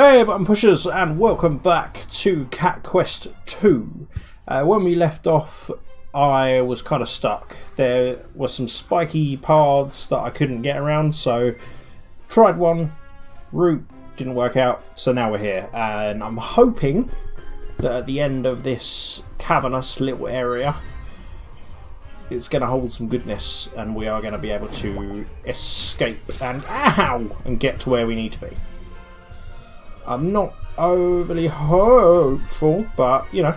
Hey button pushers and welcome back to Cat Quest 2. Uh, when we left off I was kind of stuck. There were some spiky paths that I couldn't get around so tried one, route didn't work out so now we're here and I'm hoping that at the end of this cavernous little area it's going to hold some goodness and we are going to be able to escape and ow and get to where we need to be. I'm not overly hopeful, but you know,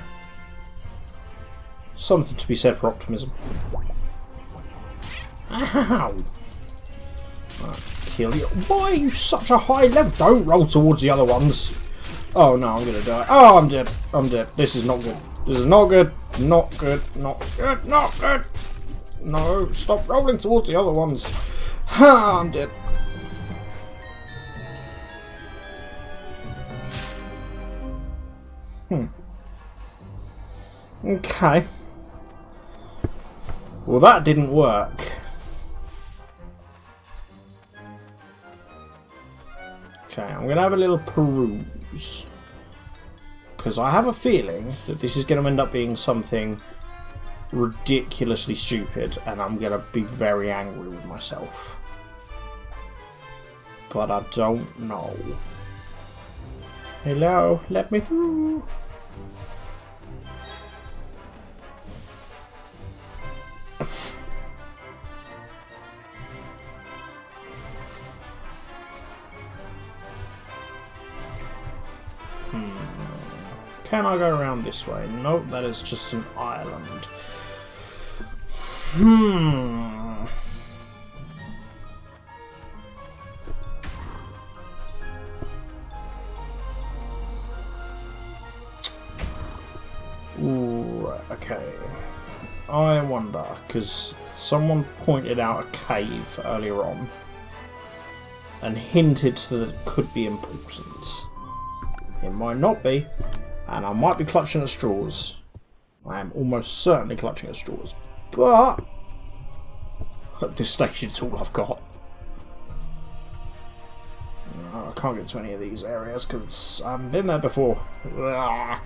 something to be said for optimism. Ow! I'll kill you. Why are you such a high level? Don't roll towards the other ones. Oh no, I'm gonna die. Oh, I'm dead. I'm dead. This is not good. This is not good. Not good. Not good. Not good. No, stop rolling towards the other ones. Ha, I'm dead. Hmm. Okay. Well, that didn't work. Okay, I'm going to have a little peruse. Because I have a feeling that this is going to end up being something ridiculously stupid, and I'm going to be very angry with myself. But I don't know. Hello, let me through. Hmm. Can I go around this way? Nope, that is just an island. Hmm. Okay. I wonder, because someone pointed out a cave earlier on and hinted that it could be important. It might not be, and I might be clutching at straws. I am almost certainly clutching at straws, but at this stage it's all I've got. Uh, I can't get to any of these areas because I haven't been there before. Ugh.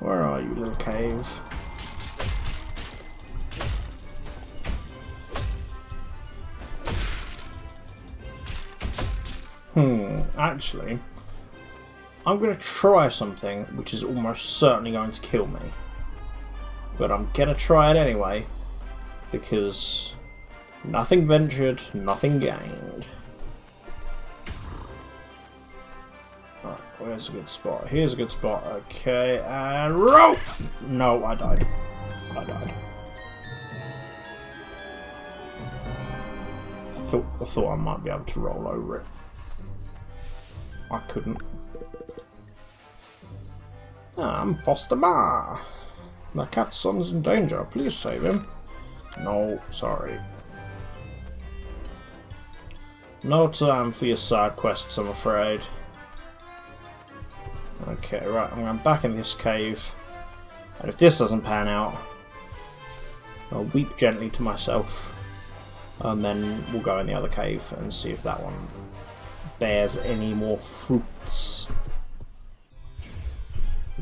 Where are you, little cave? Hmm, actually, I'm going to try something which is almost certainly going to kill me. But I'm going to try it anyway, because nothing ventured, nothing gained. Oh, where's a good spot? Here's a good spot. Okay, and roll! No, I died. I died. I thought, I thought I might be able to roll over it. I couldn't. Ah, I'm Foster Ma. My cat's son's in danger. Please save him. No, sorry. No time um, for your side quests, I'm afraid. Okay, right, I'm going back in this cave. And if this doesn't pan out, I'll weep gently to myself. And then we'll go in the other cave and see if that one bears any more fruits.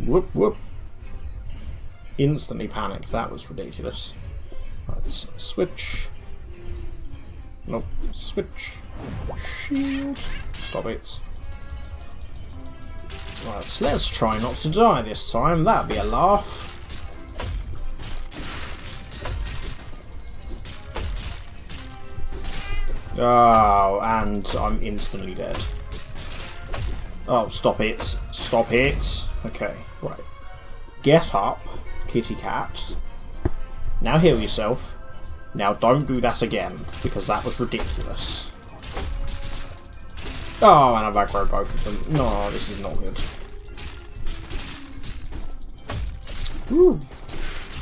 Whoop whoop. Instantly panicked, that was ridiculous. Let's switch. Nope, switch. Shield. Stop it. Right, let's try not to die this time, that'd be a laugh. Oh, and I'm instantly dead. Oh, stop it. Stop it. Okay, right. Get up, kitty cat. Now heal yourself. Now don't do that again, because that was ridiculous. Oh, and I've aggroed both of them. No, this is not good. Ooh.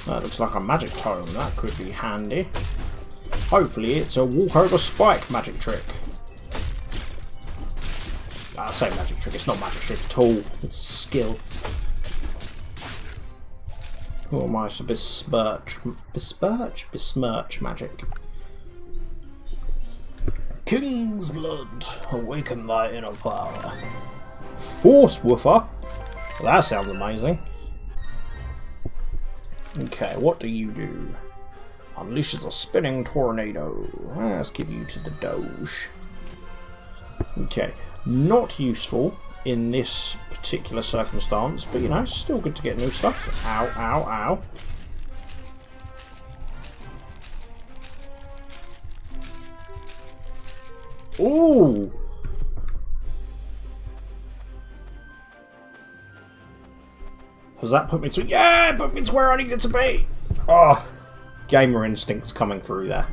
That looks like a magic tome. That could be handy. Hopefully it's a walk over spike magic trick. Ah, I say magic trick, it's not magic trick at all. It's skill. I to besmirch? Besmirch? Besmirch magic. King's blood, awaken thy inner power. Force woofer? That sounds amazing. Okay, what do you do? Unleashes a spinning tornado. Let's give you to the Doge. Okay, not useful in this particular circumstance, but you know, still good to get new stuff. Ow, ow, ow. Ooh! Has that put me to... Yeah! Put me to where I needed to be! Oh, gamer instincts coming through there.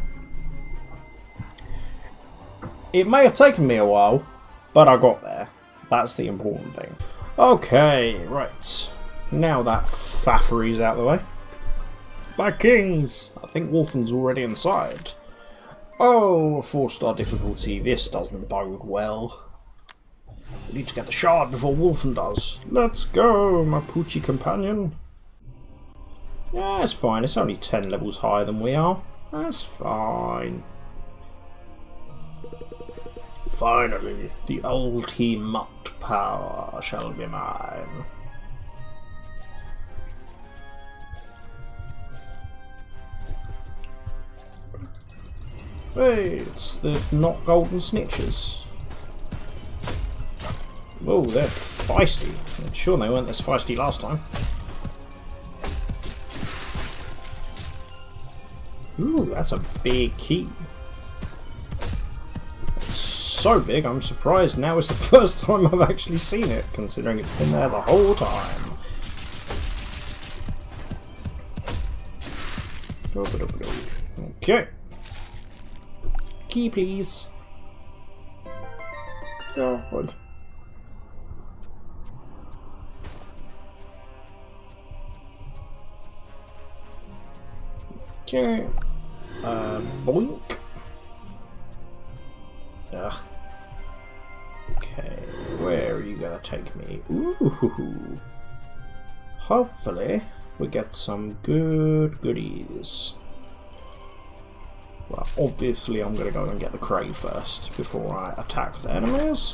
It may have taken me a while, but I got there. That's the important thing. Okay, right. Now that faffery's out of the way. My kings! I think Wolfen's already inside. Oh, four star difficulty. This doesn't bode well. We need to get the shard before Wolfen does. Let's go, my poochy companion. Yeah, it's fine. It's only 10 levels higher than we are. That's fine. Finally, the ultimate power shall be mine. Hey, it's the not golden snitches. Oh, they're feisty. I'm sure they weren't this feisty last time. Ooh, that's a big key It's so big, I'm surprised now is the first time I've actually seen it, considering it's been there the whole time. Okay. Key, please. Oh, what? Okay. Uh, boink. Ugh. Okay, where are you gonna take me? Ooh. Hopefully, we get some good goodies. Well, obviously I'm gonna go and get the crate first before I attack the enemies.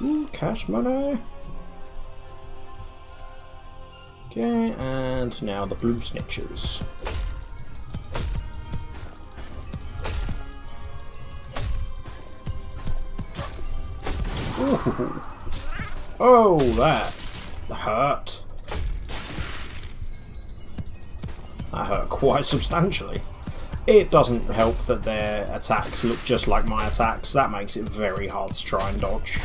Ooh, cash money. Okay, and now the blue snitches. Ooh. Oh, that hurt. That hurt quite substantially. It doesn't help that their attacks look just like my attacks. That makes it very hard to try and dodge.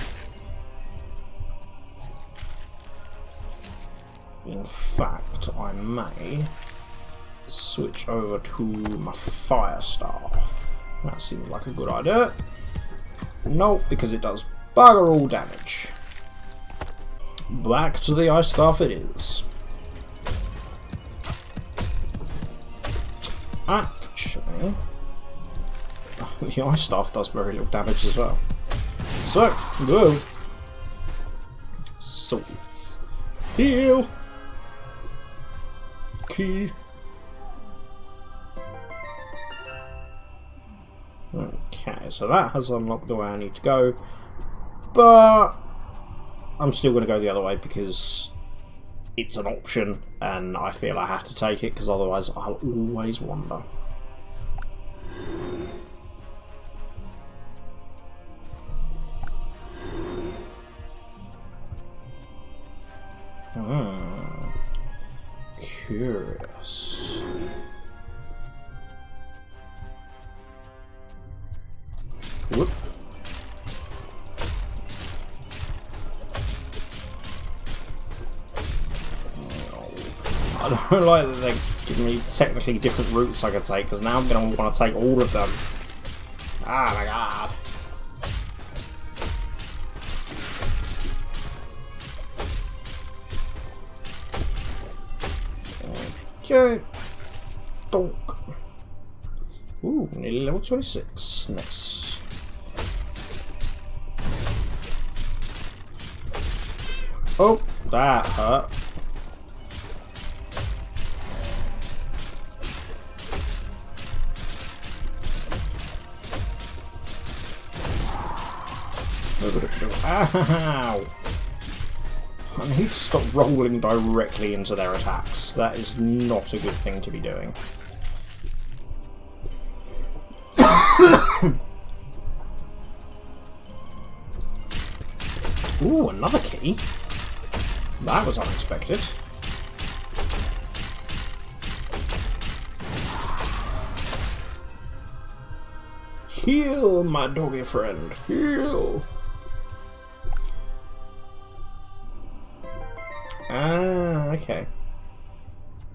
In fact, I may switch over to my fire staff. That seems like a good idea. Nope, because it does Bugger all damage. Back to the ice staff it is. Ah, Actually, the ice staff does very little damage as well. So, go. Swords. Heal. Key. Okay, so that has unlocked the way I need to go. But I'm still going to go the other way because it's an option and I feel I have to take it because otherwise I'll always wander. I don't like that they're giving me technically different routes I could take, because now I'm going to want to take all of them. Ah, my god. Okay. Donk. Ooh, nearly level 26. Nice. Oh, that hurt. Ow! I need to stop rolling directly into their attacks. That is not a good thing to be doing. Ooh, another key. That was unexpected. Heal, my doggy friend. Heal. Ah, okay.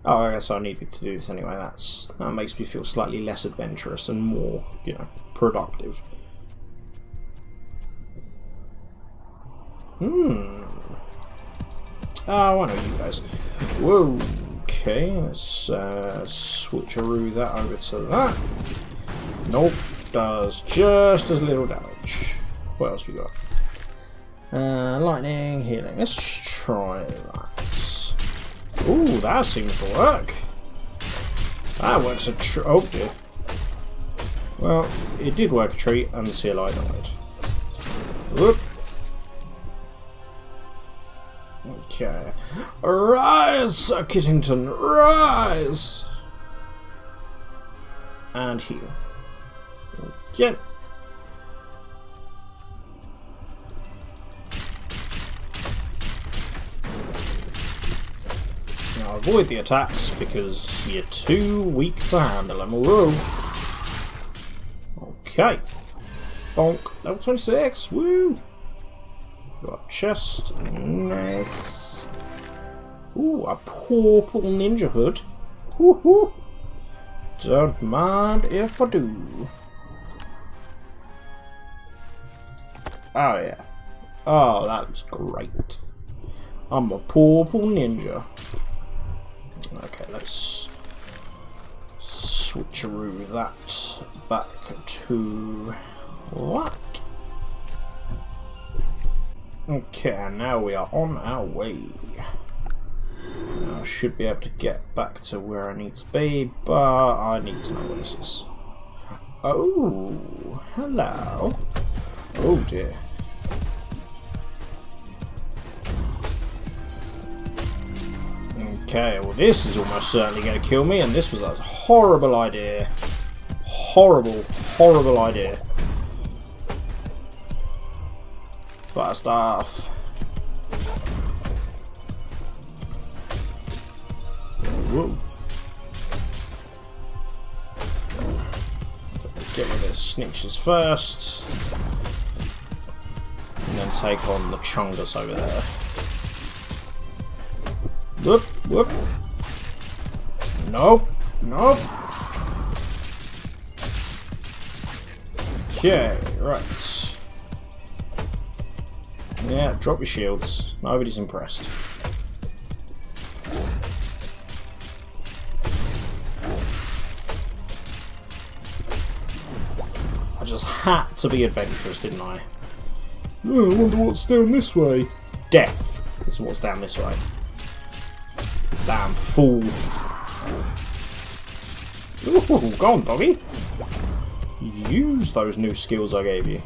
Oh, I guess I needed to do this anyway. That's that makes me feel slightly less adventurous and more, you know, productive. Hmm. Oh, I know you guys. Whoa. Okay, let's uh, switcheroo that over to that. Nope, does just as little damage. What else we got? Uh, lightning, healing. Let's try that. Ooh, that seems to work. That works a treat. Oh dear. Well, it did work a treat and until I died. Whoop. Okay. Rise, Sir Kittington, rise! And heal. Okay. Avoid the attacks because you're too weak to handle them. Whoa! Okay. Bonk. Level 26. Woo! Got chest. Nice. Ooh, a purple ninja hood. Woohoo! Don't mind if I do. Oh yeah. Oh, that looks great. I'm a purple ninja. Okay, let's switcheroo that back to what? Okay, now we are on our way. I should be able to get back to where I need to be, but I need to know what this is. Oh, hello. Oh dear. Okay, well this is almost certainly going to kill me, and this was a horrible idea. Horrible, horrible idea. Fast off. Whoa. Get rid of the snitches first. And then take on the chungus over there. Whoop, whoop. Nope, nope. Okay, right. Yeah, drop your shields. Nobody's impressed. I just had to be adventurous, didn't I? Oh, I wonder what's down this way. Death is what's down this way. Damn fool. Ooh, go on, doggy. Use those new skills I gave you.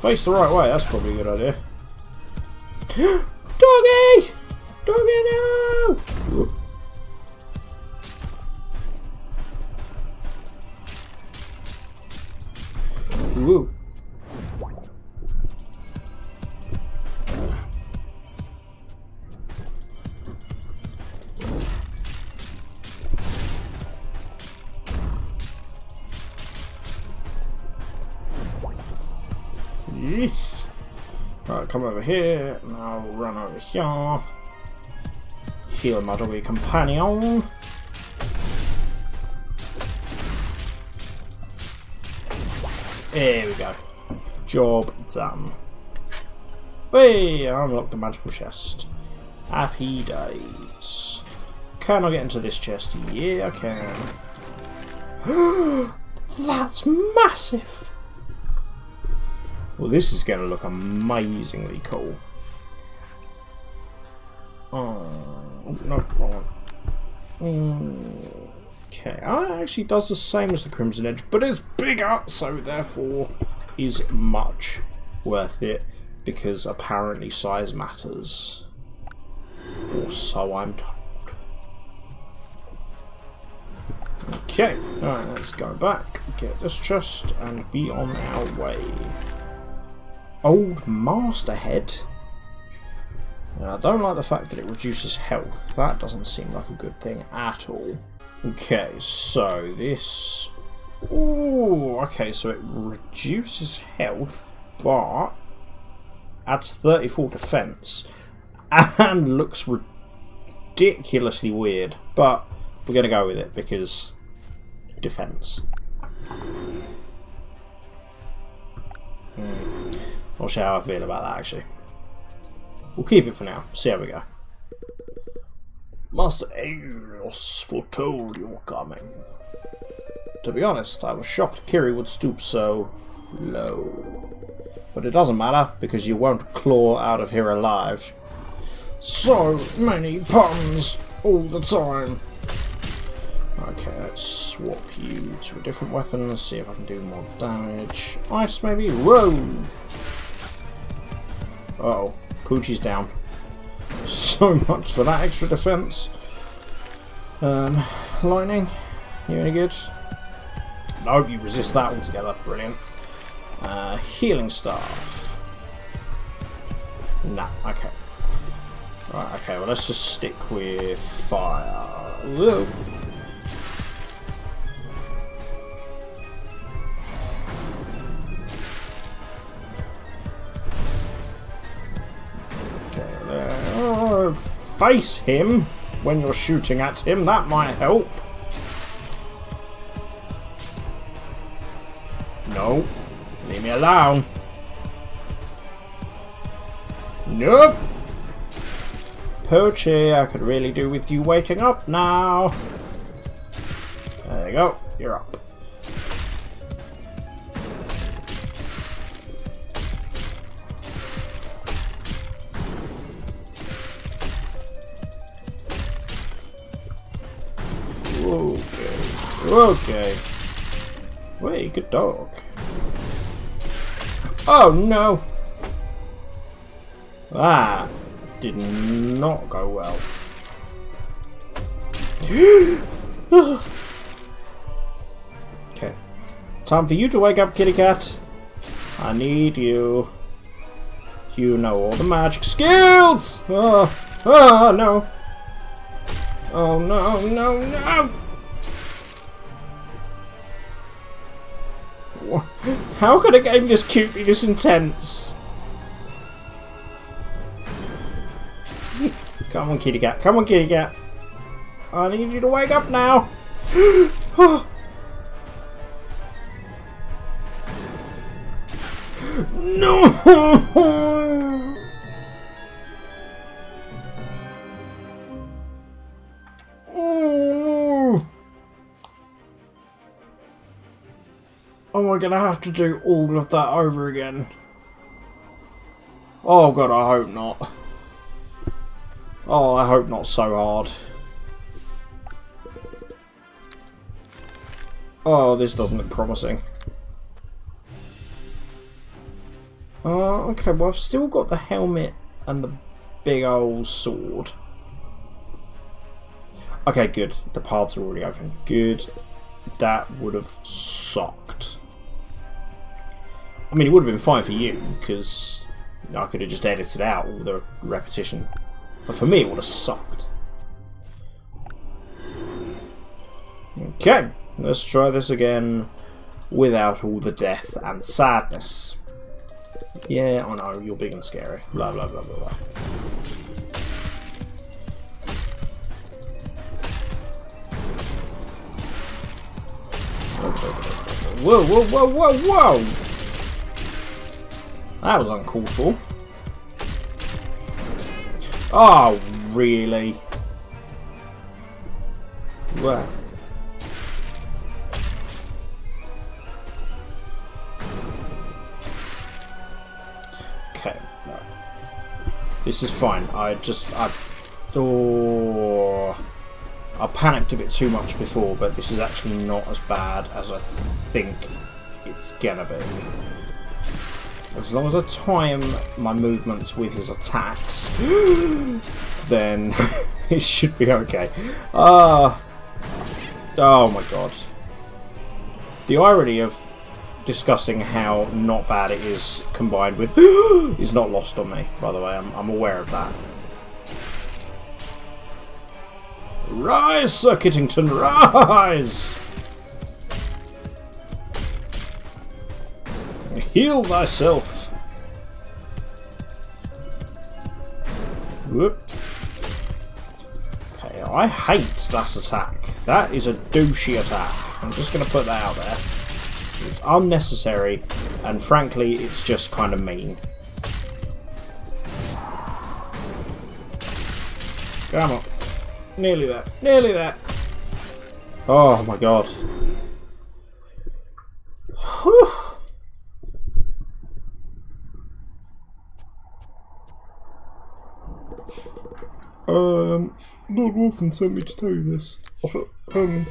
Face the right way, that's probably a good idea. Doggy! Doggy! Come over here, now run over here. Heal my doggy companion. There we go. Job done. Hey, I unlocked the magical chest. Happy days. Can I get into this chest? Yeah, I can. That's massive! Well, this is going to look amazingly cool. Oh, no, wrong one. Okay, oh, it actually does the same as the Crimson Edge, but it's bigger, so therefore is much worth it because apparently size matters. Or so I'm told. Okay, alright, let's go back, get this chest, and be on our way. Old Master Head? Now, I don't like the fact that it reduces health. That doesn't seem like a good thing at all. Okay, so this... Ooh, okay, so it reduces health, but adds 34 defense and looks ridiculously weird. But we're going to go with it because defense. Hmm. Not sure how I feel about that actually. We'll keep it for now. See how we go. Master Aeolus foretold your coming. To be honest, I was shocked Kiri would stoop so low. But it doesn't matter, because you won't claw out of here alive. So many puns all the time. Okay, let's swap you to a different weapon, see if I can do more damage. Ice, maybe? Whoa! Uh oh Poochie's down. So much for that extra defense. Um, lightning, you any good? No, you resist that altogether. Brilliant. Uh, healing staff. Nah, okay. Right, okay, well let's just stick with fire. Whoa. Face him when you're shooting at him. That might help. No. Leave me alone. Nope. Poachy, I could really do with you waking up now. There you go. You're up. Okay. Wait, good dog. Oh no! That did not go well. okay. Time for you to wake up, kitty cat. I need you. You know all the magic skills! Oh, oh no! Oh no, no, no! How could a game this cute be this intense? Come on, kitty cat. Come on, kitty cat. I need you to wake up now. no! Oh, we're gonna have to do all of that over again. Oh god, I hope not. Oh, I hope not so hard. Oh, this doesn't look promising. Uh, okay, well I've still got the helmet and the big old sword. Okay, good. The paths are already open. Good. That would have sucked. I mean, it would have been fine for you, because I could have just edited out all the repetition. But for me, it would have sucked. Okay, let's try this again without all the death and sadness. Yeah, I know, you're big and scary. Blah, blah, blah, blah, blah. Whoa, whoa, whoa, whoa, whoa! That was uncalled for. Oh, really? Where? Okay. This is fine. I just... I, Oh, I panicked a bit too much before, but this is actually not as bad as I think it's gonna be. As long as I time my movements with his attacks, then it should be okay. Ah, uh, oh my god. The irony of discussing how not bad it is combined with is not lost on me, by the way. I'm, I'm aware of that. Rise, Sir Kittington, rise! Heal thyself! Whoop. Okay, I hate that attack. That is a douchey attack. I'm just going to put that out there. It's unnecessary, and frankly, it's just kind of mean. Come on. Nearly there. Nearly there. Oh my god. Whew. Um, Lord Wolfen sent me to tell you this. Um,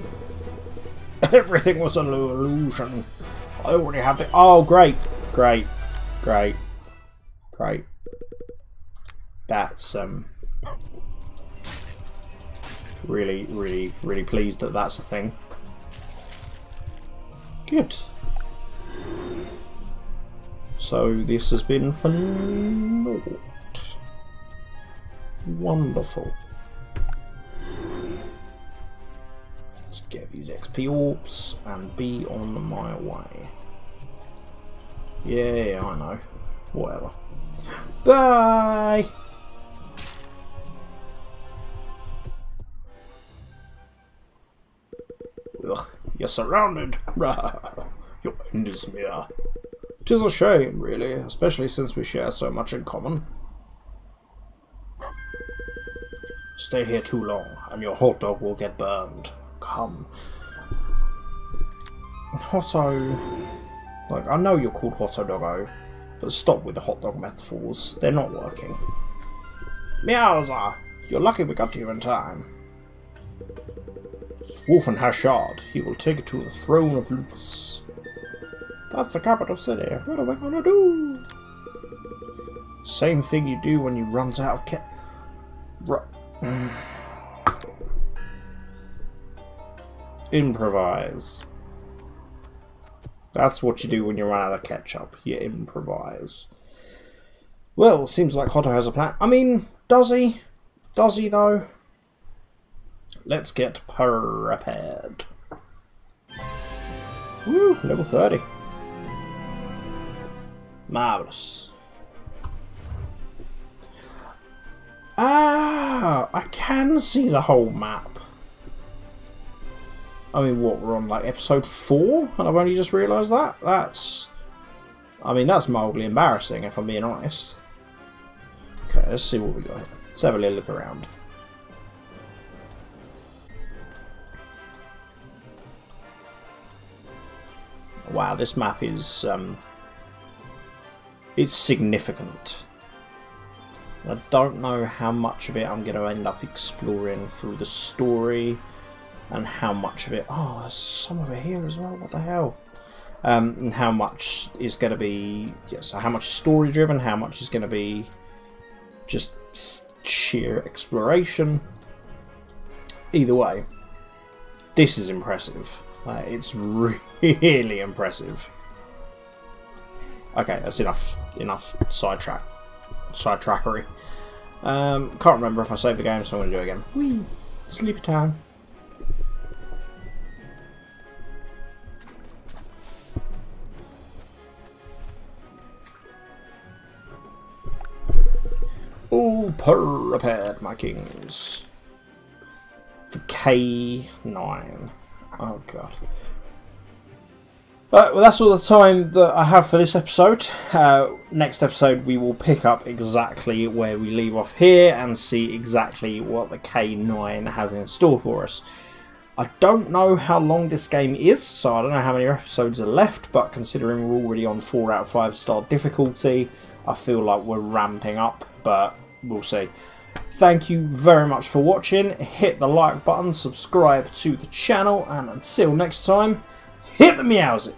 everything was an illusion. I already have it. Oh, great, great, great, great. That's um, really, really, really pleased that that's a thing. Good. So this has been naught. Wonderful. Let's get these XP orbs and be on my way. Yeah, I know. Whatever. Bye! Ugh, you're surrounded. Your end is near. Tis a shame, really, especially since we share so much in common. Stay here too long, and your hot dog will get burned. Come. Hotto... Like, I know you're called Hotto Doggo, but stop with the hot dog metaphors. They're not working. Meowza! You're lucky we got to you in time. Wolfen has shard. He will take it to the throne of Lupus. That's the capital city. What are we gonna do? Same thing you do when you runs out of cat. Improvise. That's what you do when you run out of ketchup. You improvise. Well, seems like Hotto has a plan. I mean, does he? Does he, though? Let's get prepared. Woo, level 30. Marvellous. Ah, I can see the whole map. I mean, what, we're on like episode 4? And I've only just realised that? That's... I mean, that's mildly embarrassing, if I'm being honest. Okay, let's see what we got here. Let's have a little look around. Wow, this map is... Um, it's significant. I don't know how much of it I'm going to end up exploring through the story and how much of it... Oh, there's some of it here as well, what the hell? Um, and how much is going to be... Yeah, so how much story driven, how much is going to be just sheer exploration. Either way, this is impressive. It's really impressive. Okay, that's enough. Enough sidetrack sidetrackery. Um, can't remember if I saved the game, so I'm going to do it again. Whee! Sleepy time. All prepared, my kings. The K9. Oh god. Right, well, that's all the time that I have for this episode. Uh, next episode, we will pick up exactly where we leave off here and see exactly what the K9 has in store for us. I don't know how long this game is, so I don't know how many episodes are left, but considering we're already on 4 out of 5 star difficulty, I feel like we're ramping up, but we'll see. Thank you very much for watching. Hit the like button, subscribe to the channel, and until next time, hit the meowsic.